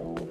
all.